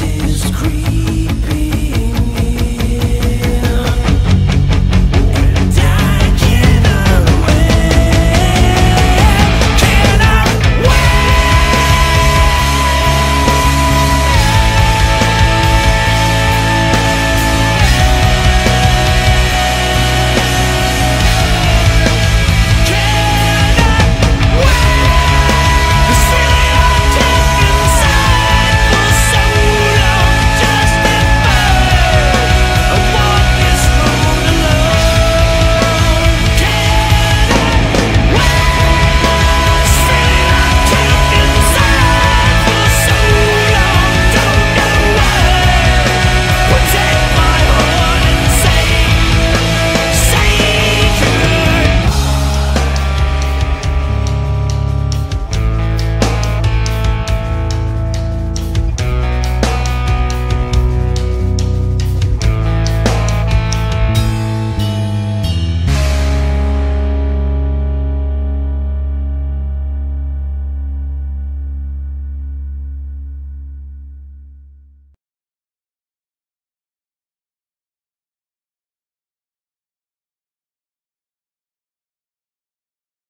is Green.